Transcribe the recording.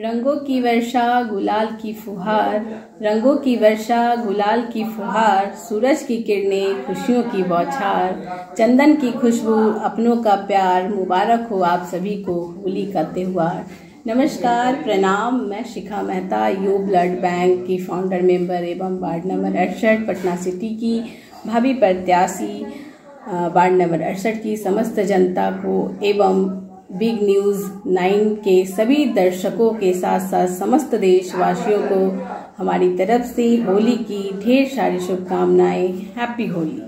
रंगों की वर्षा, गुलाल की फुहार, रंगों की वर्षा, गुलाल की फुहार, सूरज की किरणें, खुशियों की बौछार, चंदन की खुशबू, अपनों का प्यार, मुबारक हो आप सभी को होली का त्यौहार। नमस्कार, प्रणाम, मैं Shikha Mehta, U blood bank की फाउंडर मेंबर एवं वार्ड नंबर अड़सठ, पटना सिटी की भाभी प्रत्याशी वार्ड नंबर अड़सठ की समस्त जनता को एवं बिग न्यूज़ नाइन के सभी दर्शकों के साथ साथ समस्त देशवासियों को हमारी तरफ़ से होली की ढेर सारी शुभकामनाएँ। हैप्पी होली।